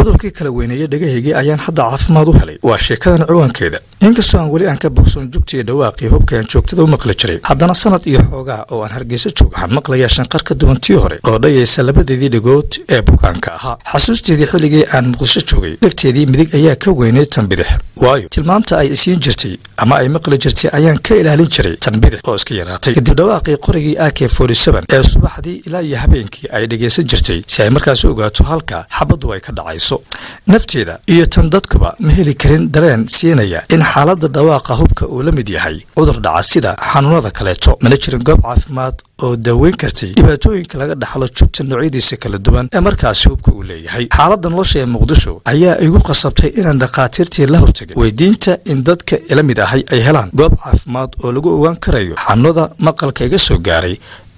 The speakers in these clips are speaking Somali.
cudurkii kala weyneeyey dhagahaygii ayaan hadda caafimaad u helay. Waa sheekadan ciwaankeeda. Inkastoo aan weli aan ka bogsoon jugtiiyo dhawaaqii hubkaan joogtada u maqli jiray haddana sanad iyo xoogaa oo aan hargeysa joog waxaan maqlayaa shanqar ka duwan tii hore oo dhayaysa labadeedii dhagood ee bukaanka ahaa. Xasuusteedii xilligii aan muqdisho joogay dhegteedii midig ayaa ka weynay tan bidix. Waayo tilmaamta ay isiin jirtay ama ay maqli jirtay ayaan ka ilaalin jiray tan bidix oo iska yaraatay. Kadib dhawaaqii qorigii ak ee subaxdii ilaa iyo habeenkii ay dhegaysan jirtay si ay markaas ogaato halka xabaddu ay ka dhacayso nafteeda iyo tan dadkuba ma heli karin dareen siinaya in xaaladda dhawaaqa hubka uu la mid yahay. Cudur dhaca sida xanuunada kaleeto mana jirin goob caafimaad oo daaweyn kartay. Dhibaatooyinka laga dhaxlo jugta noocyadiisa kala duwan ee markaasi hubka uu leeyahay. Xaaladda nolosha ee muqdisho ayaa igu qasabtay inaan dhakhaatiirtii la hortagay weydiinta in dadka ila mid ahay ay helaan goob caafimaad oo lagu ogaan karayo xanuunada maqalka iga soo gaaray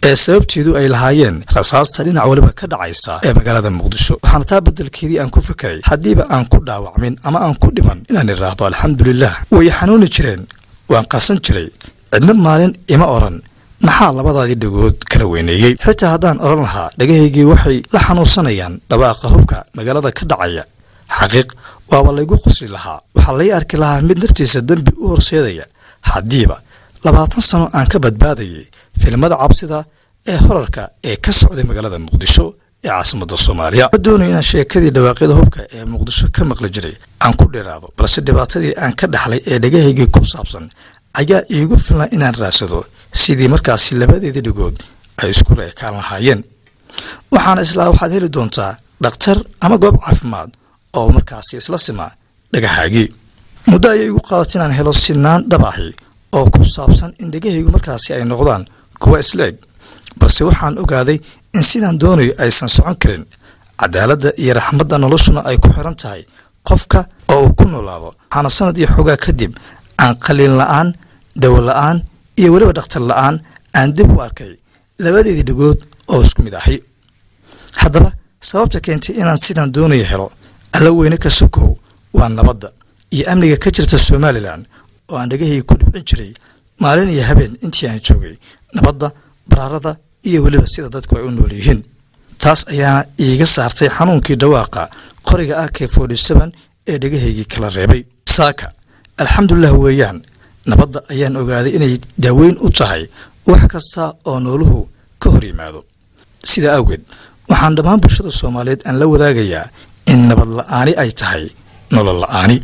ee sababteedu ay lahaayeen rasaasta dhinac waliba ka dhacaysa ee magaalada muqdisho. Waxaana taa beddelkeedii aan ku fikiray haddiiba aan ku dhaawacmin ama aan ku dhiman inaan idhaahdo alxamdulilah way xanuuni jireen waan qarsan jiray cidna maalin ima odhan maxaa labadaadii dhagood kala weyneeyey? Xitaa haddaan odhan lahaa dhagahaygii waxay la xanuunsanayaan dhawaaqa hubka magaalada ka dhacaya. Xaqiiq waaba laygu qusli lahaa. Waxaa lay arki lahaa mid naftiisa dembi u horseedaya. Haddiiba labaatan sano aan ka badbaadayay filimada cabsida ee horarka ee ka socday magaalada muqdisho ee caasimadda soomaaliya. Ma doonayo inaan sheekadii dhawaaqyada hubka ee muqdisho ka maqli jiray aan ku dheeraado balse dhibaatadii aan ka dhaxlay ee dhagahaygii ku saabsan ayaa iigu filan inaan raadsado sidii markaasi labadeedii dhagood ay isku reekaan lahaayeen. Waxaana islaa waxaad heli doontaa dhakhtar ama goob caafimaad oo markaasi isla sima dhagahaagii. Muddo ayay igu qaadatay inaan helo sinaan dhabahi oo ku saabsan in dhegahaygu markaasi ay noqdaan kuwa isla eg balse waxaan ogaaday in sidaan doonayo aysan socon karin. Cadaaladda iyo raxmadda noloshuna ay ku xiran tahay qofka oo uu ku noolaado. Waxaana sanad iyo xoogaa kadib aan qaliin la'aan dawo la'aan iyo weliba dhakhtar la'aan aan dib u arkay labadeedii dhagood oo isku mid ahi. Haddaba sababta keentay inaan sidaan doonayo helo alla weyne ka sokow waa nabadda iyo amniga ka jirta somalilan oo aan dhagahayga ku dhibcin jiray maalin iyo habeen intii aan joogay nabadda baraarada iyo weliba sida dadku ay u nool yihiin. Taas ayaana iiga saartay xanuunkii dhawaaqa qoriga ak ee dhagahaygii kala reebay. Saaka alxamdulilah weeyaan nabadda ayaan ogaaday inay daaweyn u tahay wax kasta oo nooluhu ka hor yimaado. Sidaa awgeed waxaan dhammaan bulshada soomaaliyeed aan la wadaagayaa in nabad la'aani ay tahay nolol la'aani